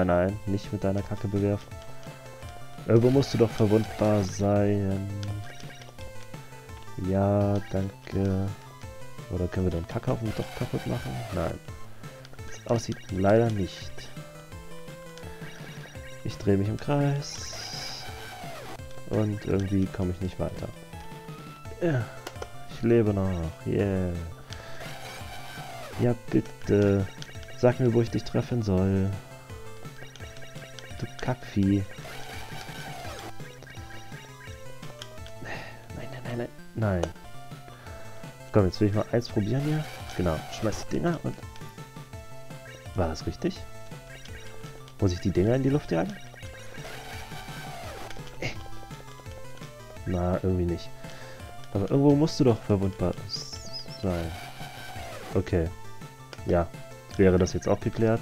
Nein, nein, nicht mit deiner Kacke bewerfen. Irgendwo musst du doch verwundbar sein. Ja, danke. Oder können wir den Kackhaufen doch kaputt machen? Nein. Es aussieht leider nicht. Ich drehe mich im Kreis. Und irgendwie komme ich nicht weiter. Ja, ich lebe noch. Yeah. Ja, bitte. Sag mir, wo ich dich treffen soll. Kackvieh. Nein, nein, nein, nein. Nein. Komm, jetzt will ich mal eins probieren hier. Genau, schmeiß die Dinger und... War das richtig? Muss ich die Dinger in die Luft jagen? Äh. Na, irgendwie nicht. Aber irgendwo musst du doch verwundbar sein. Okay. Ja, wäre das jetzt auch geklärt.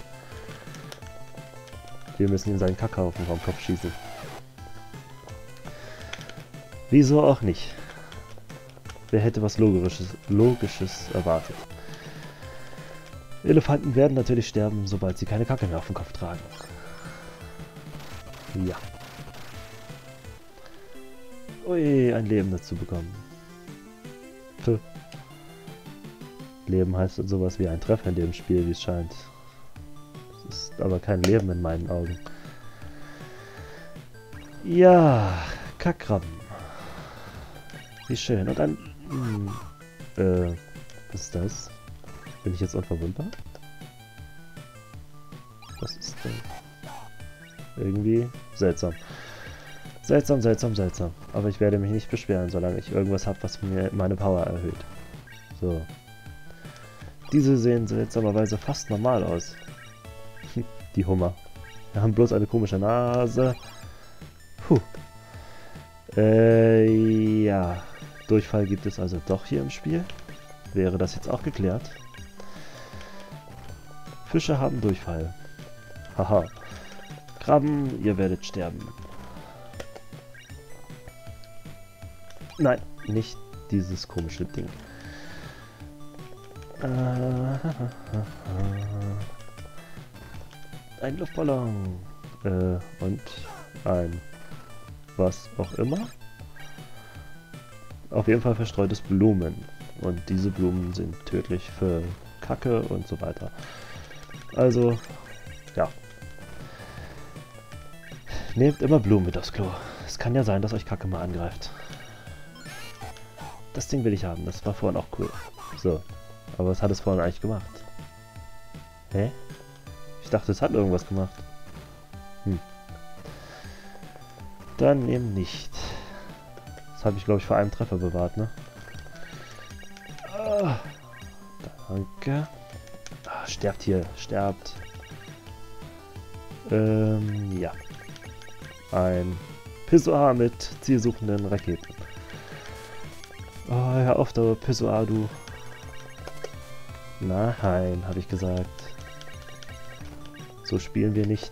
Wir müssen ihm seinen Kackhaufen vom Kopf schießen. Wieso auch nicht? Wer hätte was Logisches, Logisches erwartet? Elefanten werden natürlich sterben, sobald sie keine Kacke mehr auf dem Kopf tragen. Ja. Ui, ein Leben dazu bekommen. Puh. Leben heißt sowas wie ein Treffer in dem Spiel, wie es scheint. Ist aber kein Leben in meinen Augen. Ja, Kackkrabben. Wie schön. Und ein hm, äh, was ist das? Bin ich jetzt unverwundbar? Was ist denn? Irgendwie seltsam. Seltsam, seltsam, seltsam. Aber ich werde mich nicht beschweren, solange ich irgendwas habe, was mir meine Power erhöht. So. Diese sehen seltsamerweise fast normal aus. Die Hummer. Wir haben bloß eine komische Nase. Puh. Äh, ja. Durchfall gibt es also doch hier im Spiel. Wäre das jetzt auch geklärt? Fische haben Durchfall. Haha. Krabben, ihr werdet sterben. Nein, nicht dieses komische Ding. Ein Luftballon. Äh, und ein was auch immer. Auf jeden Fall verstreutes Blumen. Und diese Blumen sind tödlich für Kacke und so weiter. Also, ja. Nehmt immer Blumen mit aufs Klo. Es kann ja sein, dass euch Kacke mal angreift. Das Ding will ich haben. Das war vorhin auch cool. So. Aber was hat es vorhin eigentlich gemacht? Hä? Ich dachte, es hat irgendwas gemacht. Hm. Dann eben nicht. Das habe ich, glaube ich, vor einem Treffer bewahrt, ne? Oh, danke. Ah, sterbt hier, sterbt. Ähm, ja. Ein Pissoir mit zielsuchenden Raketen. Oh, hör auf, da Pissoir, du. Nein, habe ich gesagt. So spielen wir nicht.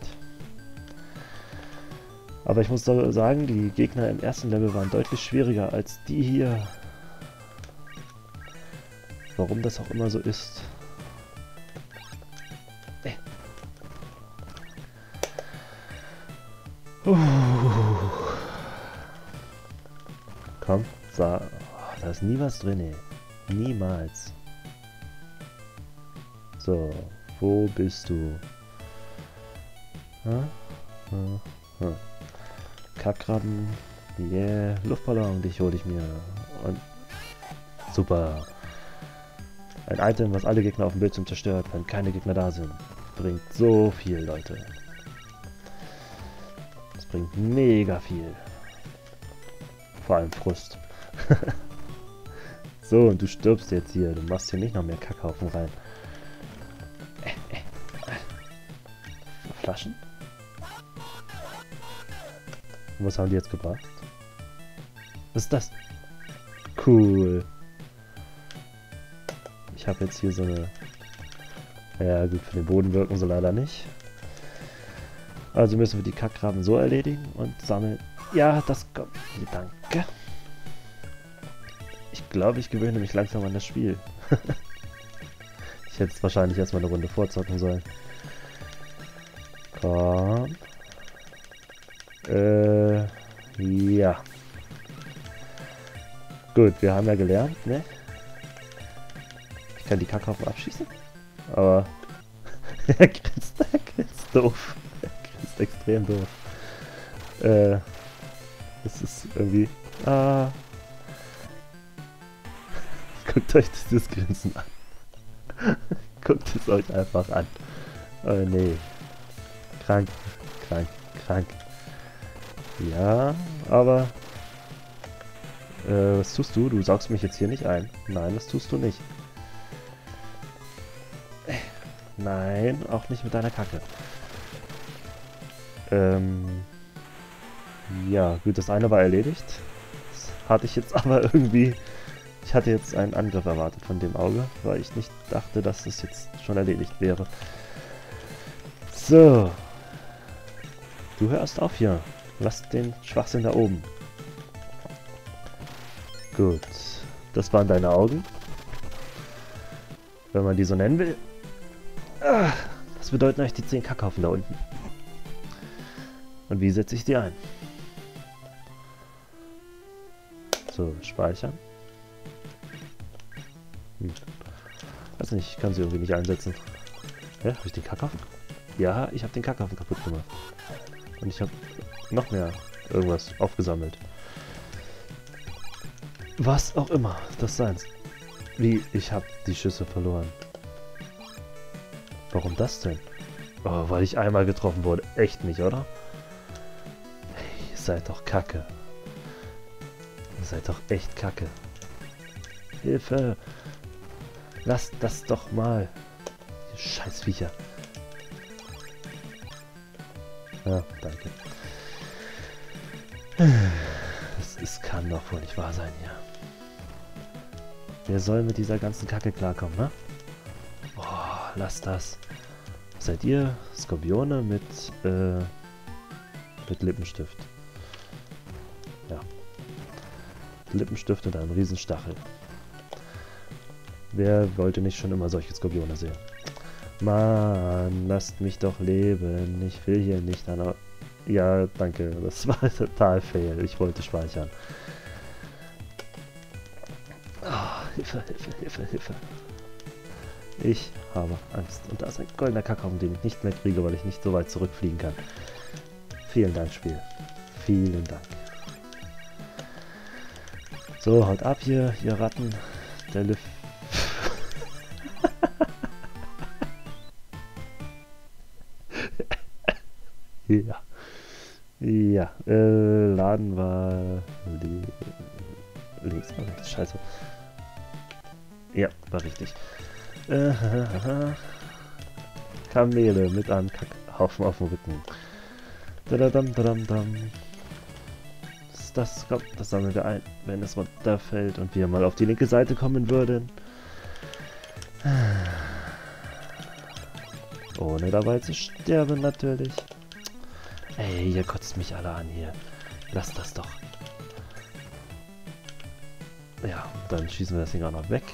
Aber ich muss sagen, die Gegner im ersten Level waren deutlich schwieriger als die hier. Warum das auch immer so ist. Äh. Uh. Komm, so. Oh, da ist nie was drin, ey. Niemals. So, wo bist du? Hm? Kackkrabben. Yeah, Luftballon, dich hole ich mir. Und super. Ein Item, was alle Gegner auf dem Bildschirm zerstört, wenn keine Gegner da sind. Bringt so viel, Leute. Das bringt mega viel. Vor allem Frust. so, und du stirbst jetzt hier. Du machst hier nicht noch mehr Kackhaufen rein. Äh, äh. Flaschen? Und was haben die jetzt gebracht? Was ist das? Cool. Ich habe jetzt hier so eine... Ja gut, für den Boden wirken sie leider nicht. Also müssen wir die Kackgraben so erledigen und sammeln. Ja, das kommt. Danke. Ich glaube, ich gewöhne mich langsam an das Spiel. ich hätte es wahrscheinlich erstmal eine Runde vorzocken sollen. Komm. Äh, ja. Gut, wir haben ja gelernt, ne? Ich kann die Kackhaufen abschießen. Aber er grinst, er grinst doof. Er grinst extrem doof. Äh, es ist irgendwie... Ah. Guckt euch dieses Grinsen an. Guckt es euch einfach an. Oh nee. Krank, krank, krank. Ja, aber... Äh, was tust du? Du saugst mich jetzt hier nicht ein. Nein, das tust du nicht. Nein, auch nicht mit deiner Kacke. Ähm... Ja, gut, das eine war erledigt. Das hatte ich jetzt aber irgendwie... Ich hatte jetzt einen Angriff erwartet von dem Auge, weil ich nicht dachte, dass das jetzt schon erledigt wäre. So. Du hörst auf hier. Lass den Schwachsinn da oben. Gut. Das waren deine Augen. Wenn man die so nennen will. Ah, was bedeuten eigentlich die 10 Kackhaufen da unten? Und wie setze ich die ein? So, speichern. Hm. Weiß nicht, ich kann sie irgendwie nicht einsetzen. Hä? Habe ich den Kackhaufen? Ja, ich habe den Kackhaufen kaputt gemacht. Und ich habe noch mehr irgendwas aufgesammelt. Was auch immer das sein. Wie, ich habe die Schüsse verloren. Warum das denn? Oh, weil ich einmal getroffen wurde. Echt nicht, oder? Hey, ihr seid doch kacke. Ihr seid doch echt kacke. Hilfe! Lasst das doch mal. Ihr Scheißviecher. Ja, danke. Es, es kann doch wohl nicht wahr sein hier. Wer soll mit dieser ganzen Kacke klarkommen, ne? Oh, lass das. Seid ihr Skorpione mit, äh, mit Lippenstift? Ja. Lippenstift und einem Riesenstachel. Wer wollte nicht schon immer solche Skorpione sehen? Mann, lasst mich doch leben. Ich will hier nicht an... Ja, danke. Das war total fail. Ich wollte speichern. Oh, Hilfe, Hilfe, Hilfe, Hilfe. Ich habe Angst. Und da ist ein goldener Kackhaufen, den ich nicht mehr kriege, weil ich nicht so weit zurückfliegen kann. Vielen Dank, Spiel. Vielen Dank. So, haut ab hier, ihr Ratten. Der Lift Ja. Ja, äh, Laden war li links war rechts, scheiße. Ja, war richtig. Äh, Kamele mit einem Kackhaufen auf dem Rücken. Dadadam, dadam, dam. Das, das, komm, das sammeln wir ein, wenn es runterfällt und wir mal auf die linke Seite kommen würden. Ohne dabei zu sterben natürlich. Ey, ihr mich alle an hier. Lass das doch. Ja, dann schießen wir das Ding auch noch weg.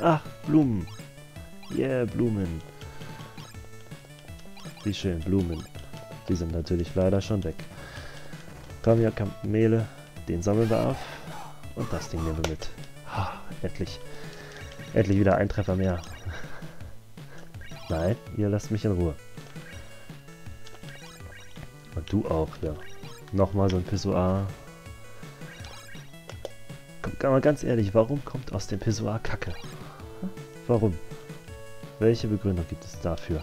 Ach, Blumen. Yeah, Blumen. Wie schön, Blumen. Die sind natürlich leider schon weg. Komm ja, Kamele. Den sammeln wir auf. Und das Ding nehmen wir mit. Ha, endlich. Endlich wieder ein Treffer mehr. Nein, ihr lasst mich in Ruhe. Und du auch, ja. Nochmal so ein Pissoir. Mal ganz ehrlich, warum kommt aus dem Pissoir Kacke? Warum? Welche Begründung gibt es dafür?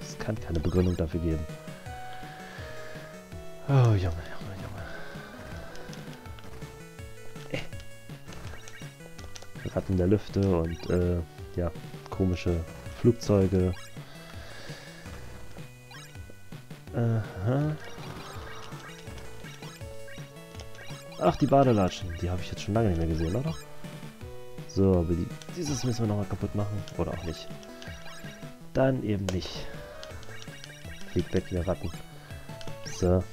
Es kann keine Begründung dafür geben. Oh, Junge, Junge, Junge. Äh. Ratten der Lüfte und, äh, ja, komische Flugzeuge. Ach, die Badelatschen. Die habe ich jetzt schon lange nicht mehr gesehen, oder? So, aber die, dieses müssen wir nochmal kaputt machen. Oder auch nicht. Dann eben nicht. Fliegt weg, ihr Ratten. So.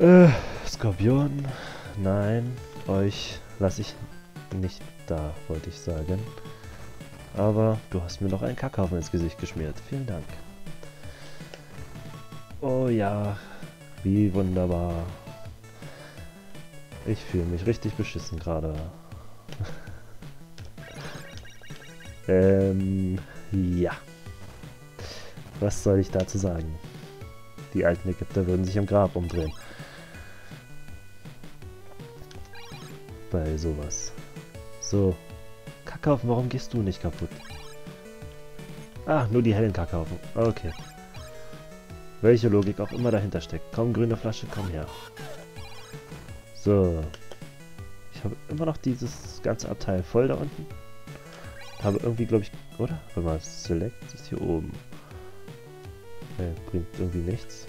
Äh, Skorpion. Nein, euch lasse ich nicht da, wollte ich sagen. Aber du hast mir noch einen Kackhaufen ins Gesicht geschmiert. Vielen Dank. Oh ja, wie wunderbar. Ich fühle mich richtig beschissen gerade. ähm, ja. Was soll ich dazu sagen? Die alten Ägypter würden sich im Grab umdrehen. Bei sowas. So. Kackhaufen, warum gehst du nicht kaputt? Ah, nur die hellen Kackhaufen. Okay. Welche Logik auch immer dahinter steckt. Komm, grüne Flasche, komm her. So. Ich habe immer noch dieses ganze Abteil voll da unten. Habe irgendwie, glaube ich, oder? Warte mal, Select ist hier oben. Nee, bringt irgendwie nichts.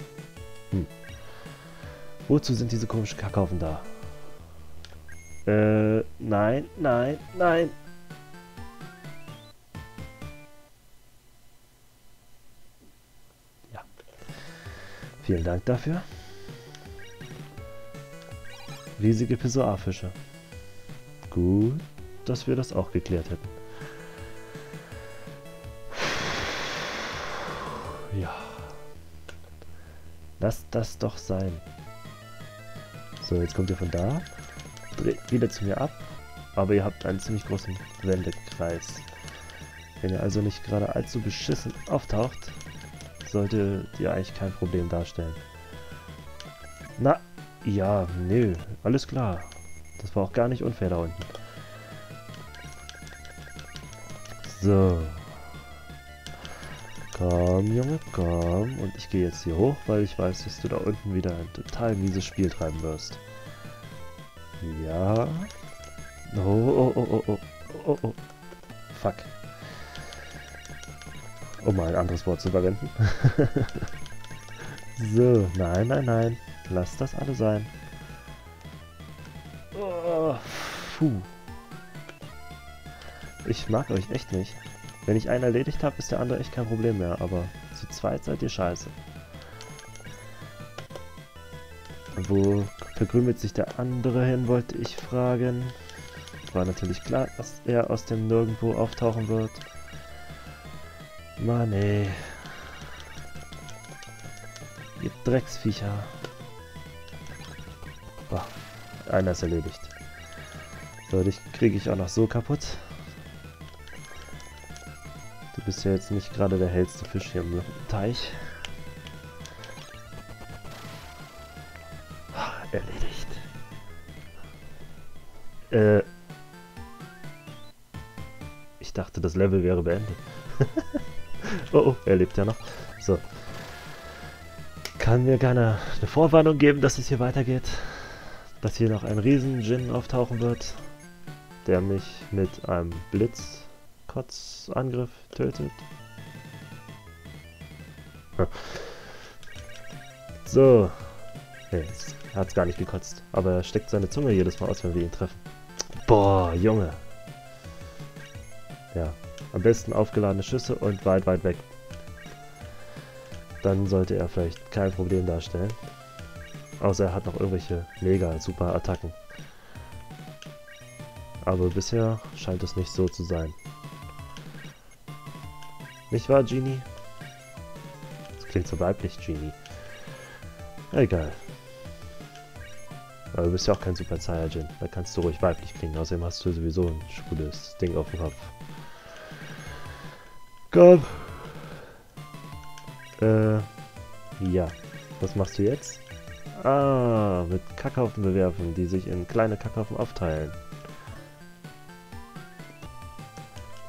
Hm. Wozu sind diese komischen Kackhaufen da? Äh, nein, nein, nein. Vielen Dank dafür. Riesige Pissoarfische. Gut, dass wir das auch geklärt hätten. Ja. Lass das doch sein. So, jetzt kommt ihr von da. Dreht wieder zu mir ab. Aber ihr habt einen ziemlich großen Wendekreis. Wenn ihr also nicht gerade allzu beschissen auftaucht, sollte ihr eigentlich kein Problem darstellen. Na, ja, nö, alles klar. Das war auch gar nicht unfair da unten. So. Komm, Junge, komm. Und ich gehe jetzt hier hoch, weil ich weiß, dass du da unten wieder ein total mieses Spiel treiben wirst. Ja. Oh, oh, oh, oh, oh, oh, oh. Fuck. Um mal ein anderes Wort zu verwenden. so, nein, nein, nein. Lasst das alle sein. Oh, puh. Ich mag euch echt nicht. Wenn ich einen erledigt habe, ist der andere echt kein Problem mehr, aber zu zweit seid ihr scheiße. Wo verkrümelt sich der andere hin, wollte ich fragen. War natürlich klar, dass er aus dem Nirgendwo auftauchen wird. Mann ey. Ihr Drecksviecher. Boah, einer ist erledigt. So, dich kriege ich auch noch so kaputt bist ja jetzt nicht gerade der hellste Fisch hier im Teich. Erledigt. Äh. Ich dachte, das Level wäre beendet. Oh, oh, er lebt ja noch. So. Kann mir keiner eine Vorwarnung geben, dass es hier weitergeht? Dass hier noch ein Riesen-Djinn auftauchen wird, der mich mit einem Blitz Kotzangriff tötet. So. Nee, er hat's gar nicht gekotzt. Aber er steckt seine Zunge jedes Mal aus, wenn wir ihn treffen. Boah, Junge. Ja. Am besten aufgeladene Schüsse und weit, weit weg. Dann sollte er vielleicht kein Problem darstellen. Außer er hat noch irgendwelche mega super Attacken. Aber bisher scheint es nicht so zu sein. Nicht wahr, Genie? Das klingt so weiblich, Genie. Egal. Aber du bist ja auch kein Super Saiyajin. Da kannst du ruhig weiblich klingen. Außerdem hast du sowieso ein schwules Ding auf dem Kopf. Komm! Äh, ja. Was machst du jetzt? Ah, mit Kackhaufen bewerfen, die sich in kleine Kackhaufen aufteilen.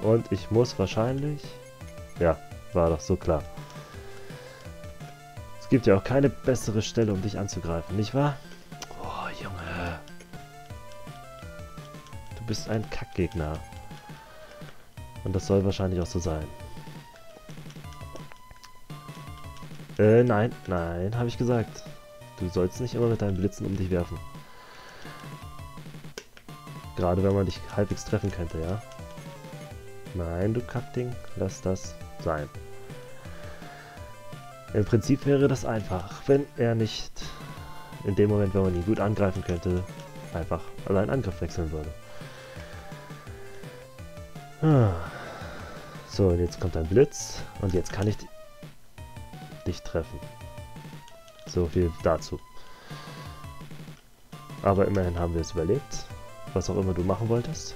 Und ich muss wahrscheinlich ja, war doch so klar. Es gibt ja auch keine bessere Stelle, um dich anzugreifen, nicht wahr? Oh, Junge. Du bist ein Kackgegner. Und das soll wahrscheinlich auch so sein. Äh, nein, nein, habe ich gesagt. Du sollst nicht immer mit deinen Blitzen um dich werfen. Gerade wenn man dich halbwegs treffen könnte, ja? Nein, du Kackding, lass das sein. Im Prinzip wäre das einfach, wenn er nicht in dem Moment, wenn man ihn gut angreifen könnte, einfach allein Angriff wechseln würde. Ah. So, und jetzt kommt ein Blitz. Und jetzt kann ich dich treffen. So viel dazu. Aber immerhin haben wir es überlebt. Was auch immer du machen wolltest.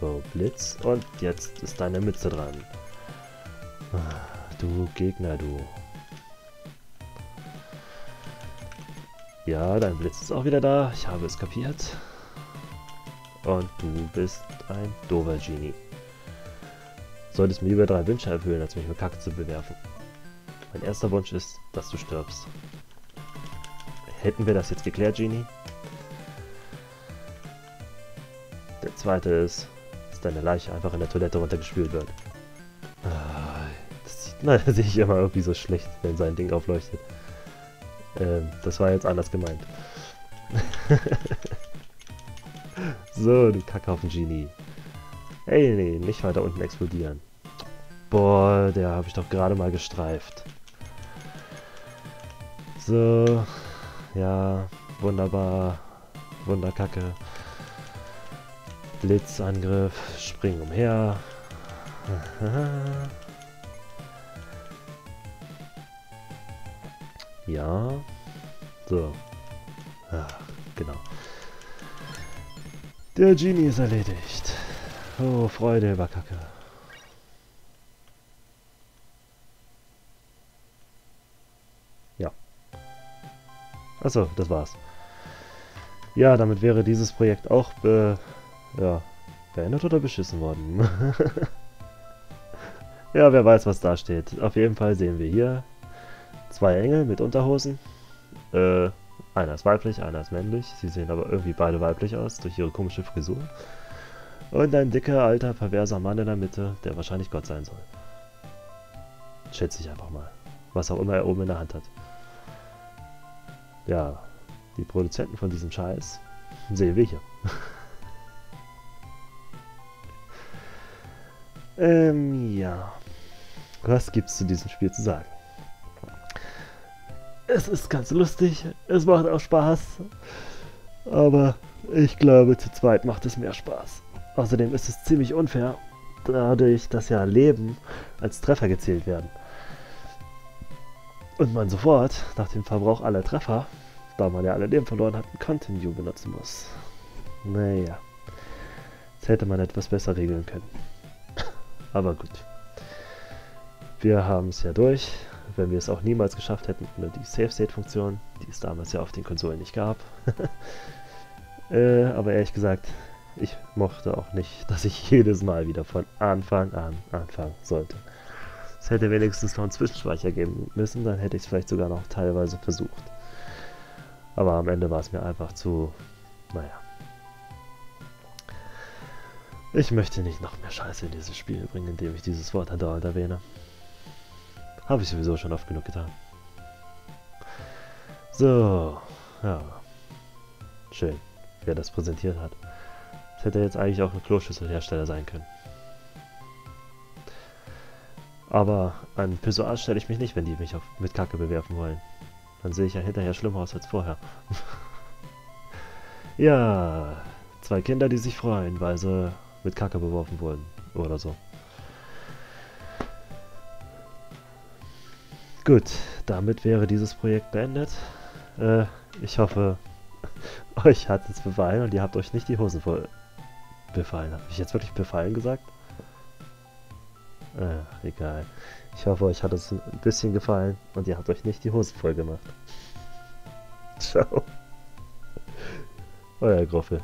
So, Blitz. Und jetzt ist deine Mütze dran. Du Gegner, du. Ja, dein Blitz ist auch wieder da. Ich habe es kapiert. Und du bist ein dover Genie. Solltest mir lieber drei Wünsche erfüllen, als mich mit Kacke zu bewerfen. Mein erster Wunsch ist, dass du stirbst. Hätten wir das jetzt geklärt, Genie? Der zweite ist, dass deine Leiche einfach in der Toilette runtergespült wird. Ah, das sieht, nein, das sehe ich immer irgendwie so schlecht, wenn sein Ding aufleuchtet. Ähm, das war jetzt anders gemeint. so, du Kackhaufen Genie. Hey, nee, nicht weiter unten explodieren. Boah, der habe ich doch gerade mal gestreift. So, ja, wunderbar. Wunderkacke. Blitzangriff, spring umher. Ja. So. Ah, genau. Der Genie ist erledigt. Oh, Freude über Kacke. Achso, das war's. Ja, damit wäre dieses Projekt auch be ja, beendet oder beschissen worden. ja, wer weiß, was da steht. Auf jeden Fall sehen wir hier Zwei Engel mit Unterhosen. Äh, einer ist weiblich, einer ist männlich. Sie sehen aber irgendwie beide weiblich aus, durch ihre komische Frisur. Und ein dicker, alter, perverser Mann in der Mitte, der wahrscheinlich Gott sein soll. Schätze ich einfach mal. Was auch immer er oben in der Hand hat. Ja, die Produzenten von diesem Scheiß sehen wir hier. ähm, ja. Was gibt's zu diesem Spiel zu sagen? Es ist ganz lustig, es macht auch Spaß. Aber ich glaube, zu zweit macht es mehr Spaß. Außerdem ist es ziemlich unfair, dadurch, dass ja Leben als Treffer gezählt werden. Und man sofort, nach dem Verbrauch aller Treffer, da man ja alle Leben verloren hat, ein Continue benutzen muss. Naja, das hätte man etwas besser regeln können. Aber gut. Wir haben es ja durch wenn wir es auch niemals geschafft hätten ohne die Save-State-Funktion, die es damals ja auf den Konsolen nicht gab. äh, aber ehrlich gesagt, ich mochte auch nicht, dass ich jedes Mal wieder von Anfang an anfangen sollte. Es hätte wenigstens noch einen Zwischenspeicher geben müssen, dann hätte ich es vielleicht sogar noch teilweise versucht. Aber am Ende war es mir einfach zu, naja. Ich möchte nicht noch mehr Scheiße in dieses Spiel bringen, indem ich dieses Wort andauernd erwähne. Habe ich sowieso schon oft genug getan. So, ja. Schön, wer das präsentiert hat. Das hätte jetzt eigentlich auch ein Kloschüsselhersteller sein können. Aber an Pissoir stelle ich mich nicht, wenn die mich auf, mit Kacke bewerfen wollen. Dann sehe ich ja hinterher schlimmer aus als vorher. ja, zwei Kinder, die sich freuen, weil sie mit Kacke beworfen wurden. Oder so. Gut, damit wäre dieses Projekt beendet. Äh, ich hoffe, euch hat es befallen und ihr habt euch nicht die Hosen voll befallen. Habe ich jetzt wirklich befallen gesagt? Äh, egal. Ich hoffe, euch hat es ein bisschen gefallen und ihr habt euch nicht die Hosen voll gemacht. Ciao. Euer Groffel.